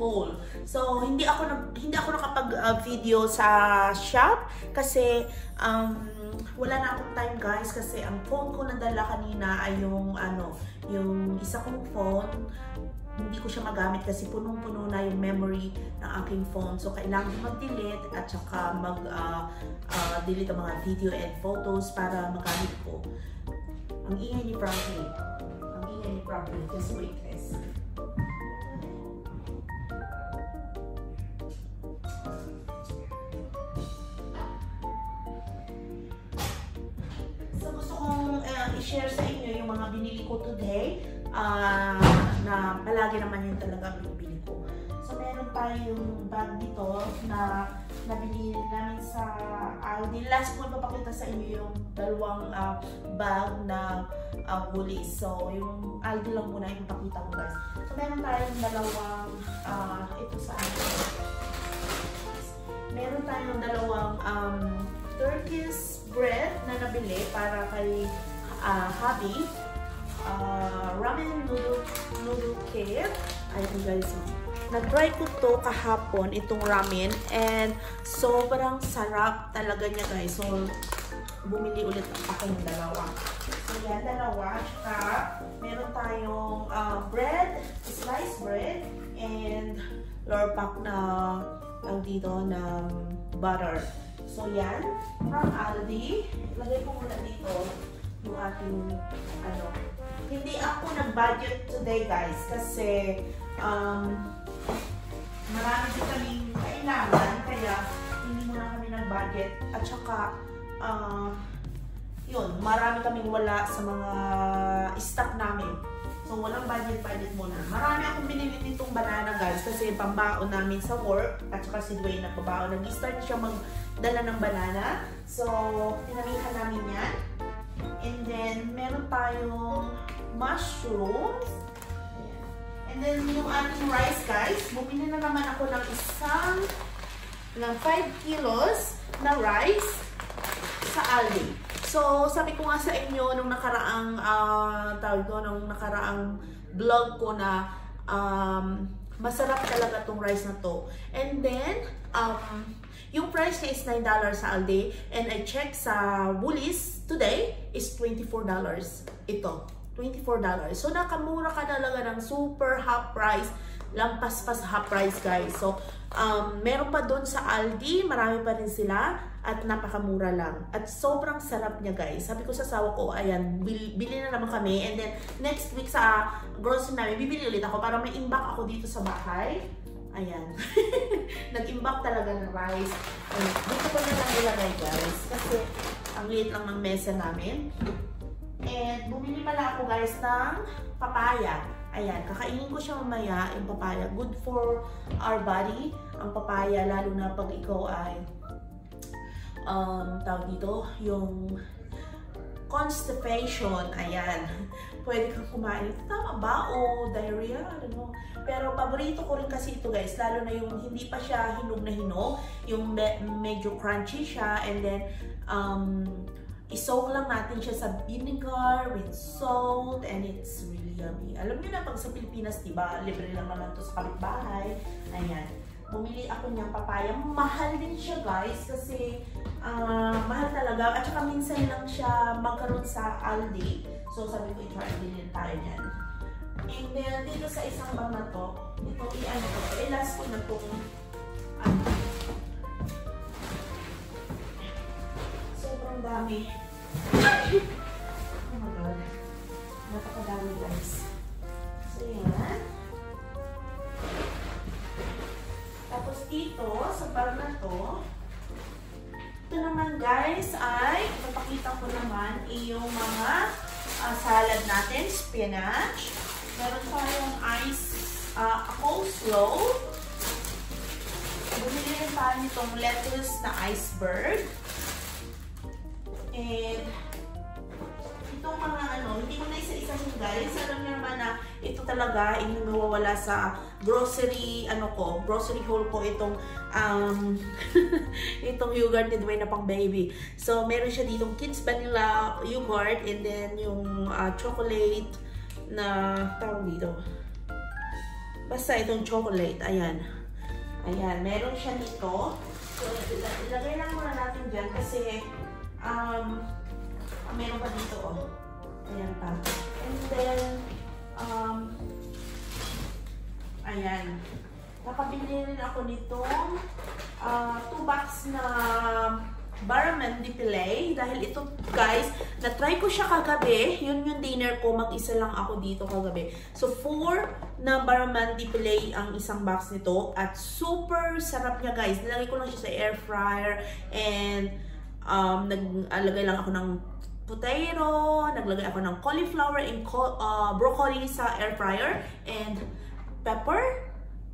haul. So hindi ako nag hindi ako nakapag-video uh, sa shop kasi um, wala na akong time guys kasi ang phone ko nadala kanina ay yung ano, yung isa kong phone hindi ko siya magamit kasi punong-puno na yung memory ng aking phone. So, kailangan mag-delete at saka mag-delete uh, uh, ang mga video and photos para magamit ko. Ang ingay ni Frankie. Ang ingay ni Frankie. Just wait guys. Uh, i-share sa inyo yung mga binili ko today uh, na palagi naman yung talaga binibili ko. So, meron tayong bag dito na nabili namin sa Aldi. Last ko ipapakita sa inyo yung dalawang uh, bag na uh, woolies. So, yung Aldi lang muna yung pakita ko guys. So, meron tayong dalawang, uh, ito sa akin. Meron tayong dalawang um, Turkish bread na nabili para kay uh, hubby uh, ramen noodle, noodle kit. Ayan guys. Nag-try ko to kahapon, itong ramen. And sobrang sarap talaga niya guys. So, bumili ulit ako ng dalawa. So, yan, dalawa. Tsaka, meron tayong uh, bread, sliced bread, and lower pack na ang dito ng butter. So, yan. From Aldi. Lagay ko muna dito yung ating, ano, hindi ako nag-budget today guys kasi um, marami din kaming kailangan kaya hindi muna kami nag-budget at saka uh, yun, marami kaming wala sa mga stock namin. So, walang budget-budget muna. Marami akong binili nitong banana guys kasi pambaon namin sa work at saka si Dwayne nagpabaon. Nag-start siya magdala ng banana. So, tinamihan namin yan. And then, meron tayong mushrooms. And then, yung ating rice, guys, bumili na naman ako ng isang, ng 5 kilos na rice sa Aldi. So, sabi ko nga sa inyo, nung nakaraang, uh, tawag ko, nung nakaraang vlog ko na, um, masarap talaga tong rice na to. And then, um, yung price niya is $9 sa Aldi. And I checked sa Woolies today is $24 ito. $24. So, nakamura ka talaga ng super half price. Lampas pa sa half price, guys. So, um, meron pa doon sa Aldi. Marami pa rin sila. At napakamura lang. At sobrang sarap niya, guys. Sabi ko sa sawa ko, ayan, bili, bili na naman kami. And then, next week sa grocery namin, bibili ulit ako para may imbak ako dito sa bahay. Ayan. Nag-imbak talaga ng rice. Ayan. Dito ko na lang ilagay, guys. Kasi, ang liit lang ng mesa namin. And bumili pala ako guys ng papaya. Ayan, kakainin ko siya mamaya, yung papaya. Good for our body, ang papaya, lalo na pag ikaw ay, um, tawag dito, yung constipation, ayan. Pwede kang kumain. Tama ba? O diarrhea? Ano? Pero paborito ko rin kasi ito guys, lalo na yung hindi pa siya hinog na hinog, yung me medyo crunchy siya, and then, um, isoak lang natin siya sa vinegar with salt and it's really yummy. Alam niyo na pag sa Pilipinas, di ba, libre lang naman to sa kapitbahay. Ayan. Bumili ako niyang papaya. Mahal din siya guys kasi uh, mahal talaga. At saka minsan lang siya magkaroon sa Aldi. So sabi ko, i-try din tayo niyan. And then, dito sa isang bag na to, ito, i-ano ko, i-last ko na itong ano, sobrang dami. oh my god. Napakadami guys. So yan. Tapos dito, sa bag na to, guys ay, napakita ko naman, yung mga uh, salad natin, spinach. Meron tayong ice, uh, coleslaw. Bumili rin tayo nitong lettuce na iceberg. And, itong mga ano, hindi ko na isa-isahin guys. Alam niyo naman na ito talaga, hindi mawawala sa grocery, ano ko, grocery haul ko itong, um, itong yogurt ni Dwayne na pang baby. So, meron siya ditong kids vanilla yogurt and then yung uh, chocolate na, tawag dito, Basta itong chocolate. Ayan. Ayan. Meron siya nito. So, ilagay lang muna natin dyan kasi um, meron pa dito, oh. Ayan pa. And then, um, ayan. Nakabili rin ako nitong uh, two box na Baraman di Pilay. Dahil ito, guys, na-try ko siya kagabi. Yun yung dinner ko. Mag-isa lang ako dito kagabi. So, four na Baraman di Pilay ang isang box nito. At super sarap niya, guys. Nilagay ko lang siya sa air fryer. And, um, nag-alagay lang ako ng potato, naglagay ako ng cauliflower and uh, broccoli sa air fryer, and pepper,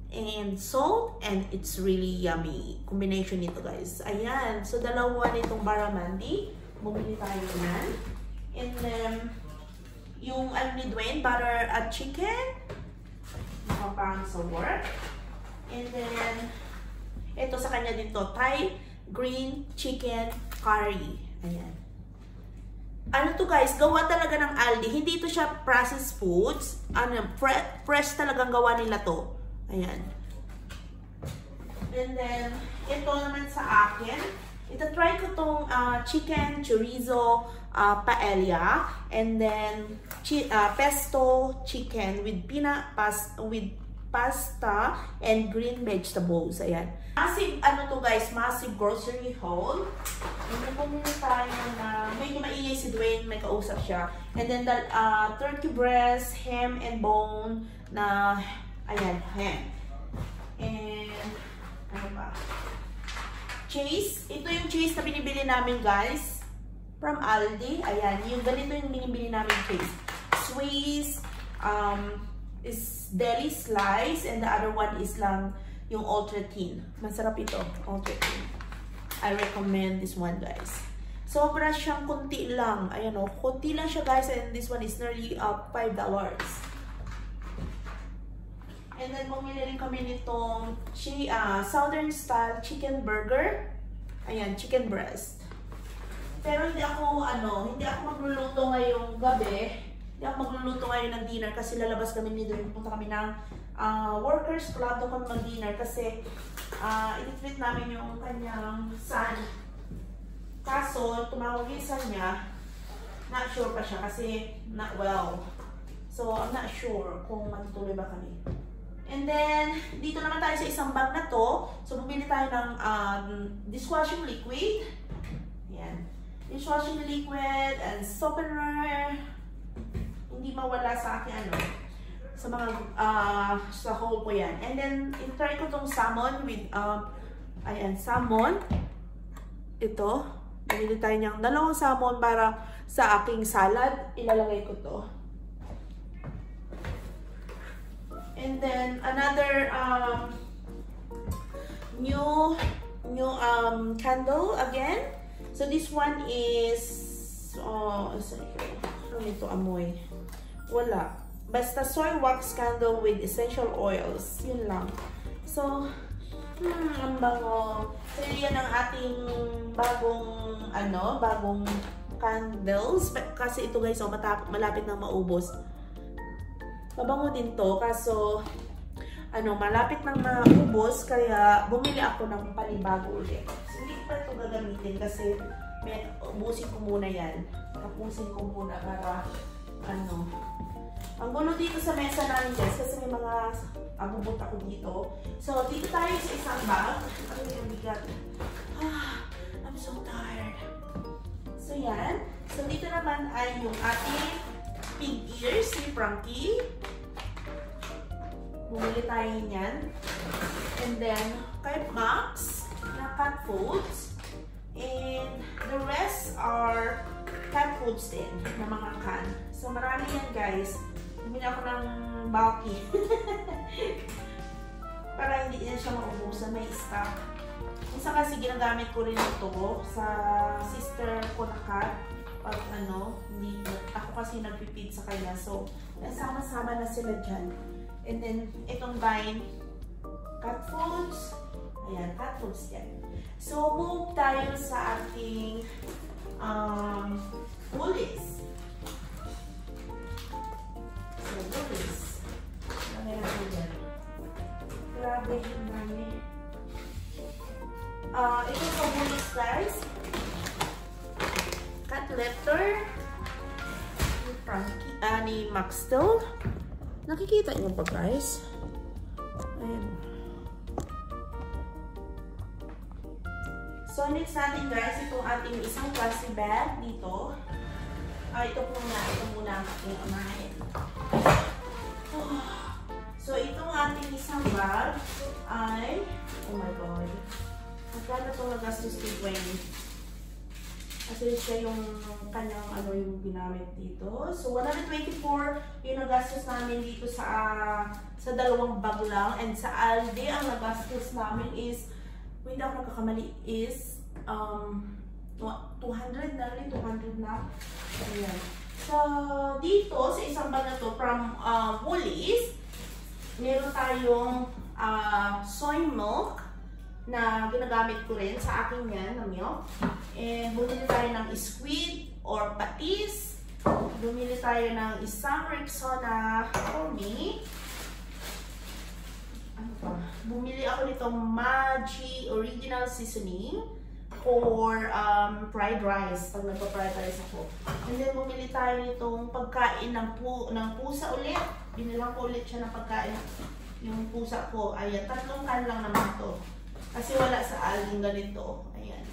and salt, and it's really yummy combination nito guys. Ayan, so dalawa nitong baramandi, bumili tayo yan. And then, yung ano ni Dwayne, butter at chicken, nakapang sa work. And then, ito sa kanya din to, Thai green chicken curry. Ayan ano to guys, gawa talaga ng Aldi. Hindi ito siya processed foods. Ano, pre fresh talagang gawa nila to. Ayan. And then, ito naman sa akin. Ito try ko tong uh, chicken chorizo uh, paella. And then, chi uh, pesto chicken with peanut pas with pasta and green vegetables. Ayan. Massive, ano to guys, massive grocery haul. And then, bumili tayo na, medyo maingay si Dwayne, may kausap siya. And then, the, uh, turkey breast, ham and bone, na, ayan, ham. And, ano ba? Cheese. Ito yung cheese na binibili namin, guys. From Aldi. Ayan, yung ganito yung binibili namin cheese. Swiss, um, is deli slice and the other one is lang yung ultra thin. Masarap ito, ultra thin. I recommend this one guys. Sobra siyang kunti lang. Ayan o, oh, kunti lang siya guys and this one is nearly uh, $5. And then bumili rin kami nitong chi, uh, southern style chicken burger. Ayan, chicken breast. Pero hindi ako ano, hindi ako magluluto ngayong gabi ako magluluto ngayon ng dinner kasi lalabas kami ni Doon. Punta kami ng uh, workers club. Doon kami mag-dinner kasi uh, i-treat namin yung kanyang son. Kaso, tumawag yung son niya. Not sure pa siya kasi not well. So, I'm not sure kung matutuloy ba kami. And then, dito naman tayo sa isang bag na to. So, bumili tayo ng um, dishwashing liquid. Ayan. Dishwashing liquid and softener hindi mawala sa akin ano, sa mga, uh, sa whole ko yan. And then, try ko tong salmon with, um, ayan, salmon. Ito. Bili tayo niyang dalawang salmon para sa aking salad. Ilalagay ko to. And then, another, um, new, new, um, candle again. So, this one is, oh, ano ito amoy? Wala. Basta soy wax candle with essential oils. Yun lang. So, hmm, ang bango. So, yan ang ating bagong, ano, bagong candles. Kasi ito guys, oh, matap malapit na maubos. Mabango din to. Kaso, ano, malapit nang maubos. Kaya, bumili ako ng panibago ulit. So, hindi pa ito gagamitin kasi may, ubusin ko muna yan. Tapusin ko muna para, ano, ang gulo dito sa mesa namin guys kasi may mga abubot ako dito. So, dito tayo sa isang bag. Ano yung bigat? Ah, I'm so tired. So, yan. So, dito naman ay yung ating pig ears ni Frankie. Bumili tayo niyan. And then, kay Max na cat foods. And the rest are cat foods din na mga can. So, marami yan guys. Bumili ako ng bulky. Para hindi na siya maubusan. May stock. Isa kasi ginagamit ko rin ito sa sister ko na cat. Pag ano, hindi, ako kasi nagpipid sa kanya. So, nasama-sama na sila dyan. And then, itong vine, cat foods. Ayan, cat foods yan. So, move tayo sa ating um, woolies. Letter. Ni Frankie, uh, ni Maxtel. Nakikita niyo ba guys? Ayan. So, next natin guys, itong ating isang plastic bag dito. Ah, ito muna. Ito muna ang unahin. Oh. So, itong ating isang bag ay, oh my god, magkano itong nagastos kay Gwen? Kasi siya yung kanyang ano yung ginamit dito. So, 124 yung nagastos namin dito sa uh, sa dalawang bag lang. And sa Aldi, ang nagastos namin is, hindi ako nagkakamali, is um, 200 na rin, 200 na. Ayan. So, dito, sa isang bag na to, from uh, Woolies, meron tayong uh, soy milk na ginagamit ko rin sa akin yan, na milk. And bumili tayo ng squid or patis. Bumili tayo ng isang Rexona for me. Ano? Bumili ako nitong Maggi Original Seasoning for um, fried rice, pag nagpa-fried rice ako. And then, bumili tayo nitong pagkain ng, pu ng pusa ulit. Binilang ko ulit siya ng pagkain yung pusa ko. Ayan, tatlong kan lang naman to. Kasi wala sa aling ganito. Ayan.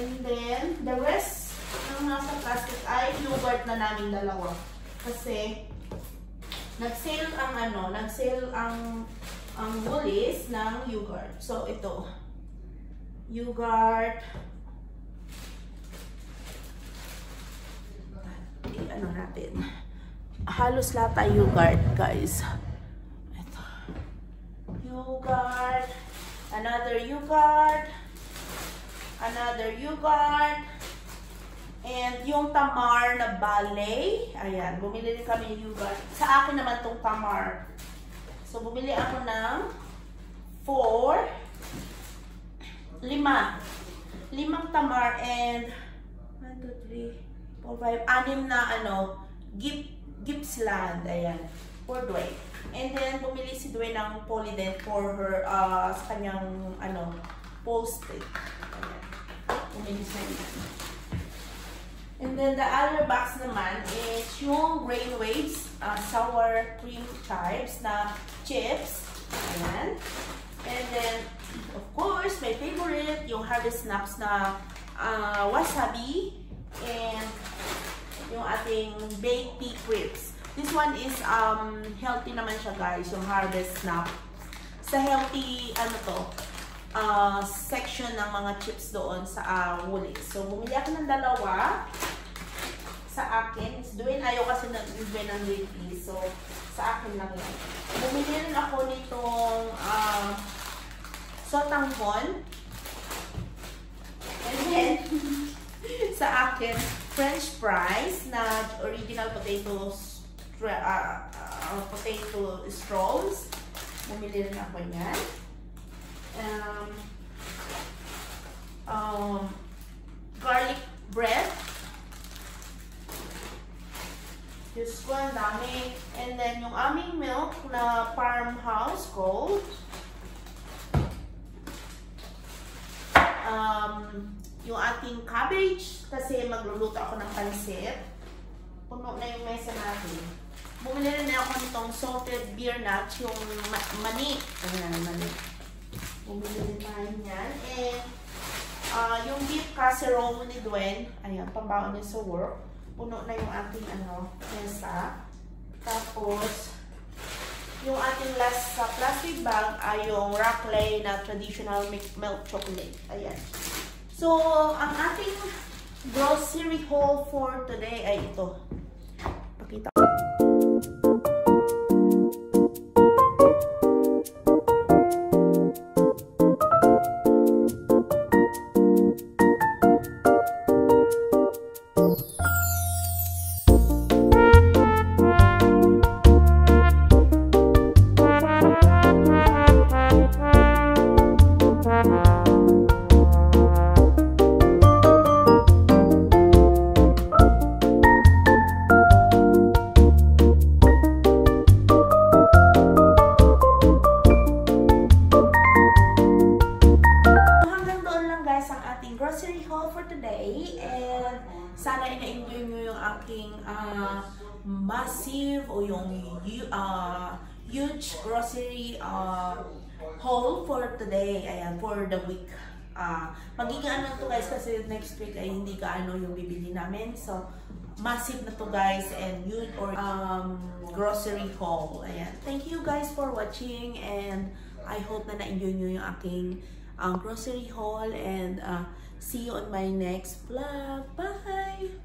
And then, the rest ng nasa plastic ay yogurt na namin dalawa. Kasi, nag-sale ang ano, nag-sale ang ang Woolies ng yogurt. So, ito. Yogurt. ano natin. Halos lahat ay yogurt, guys. Ito. Yogurt. Another yogurt. Another yogurt. And yung tamar na ballet. Ayan, bumili rin kami ng yogurt. Sa akin naman tong tamar. So, bumili ako ng 4 lima. Limang tamar and 1, 2, 3, 4, 5, anim na ano, Gip, Gippsland. Ayan. For Dwayne. And then, bumili si Dwayne ng Polydent for her, uh, sa kanyang, ano, post-it. Bumili sa yan. And then, the other box naman is yung Grain Waves uh, sour cream chips na chips. Ayan. And then, of course, my favorite, yung Harvest Snaps na uh, wasabi and yung ating baked pea crisps. This one is um, healthy naman siya guys, yung Harvest Snap. Sa healthy, ano to, uh, section ng mga chips doon sa uh, Woolies. So, bumili ako ng dalawa sa akin. Doon ayaw kasi nag-ibig ng weekly. So, sa akin lang yan. Bumili rin ako nitong uh, sotanghon. And then, sa akin, french fries na original potatoes, uh, uh, potato straws. Bumili rin ako niyan. Um, um, garlic bread. Diyos ko, ang dami. And then, yung aming milk na farmhouse gold. um, yung ating cabbage kasi magluluto ako ng pansit. Puno na yung mesa natin. Bumili rin ako nitong salted beer nuts, yung ma mani. Ayan, mani. Bumili rin tayo niyan. And uh, yung beef casserole ni Dwayne, ayan, pambaon niya sa work. Puno na yung ating ano, mesa. Tapos, yung ating last sa plastic bag ay yung Raclay na traditional milk chocolate. Ayan. So, ang ating grocery haul for today ay ito. Ah, massive o yung ah, huge grocery ah, haul for today. Ayan, for the week. Ah, magiging ano to guys kasi next week ay hindi ka ano yung bibili namin. So, massive na to guys and huge or um, grocery haul. Ayan. Thank you guys for watching and I hope na na-enjoy nyo yung aking um, grocery haul and uh, see you on my next vlog. Bye!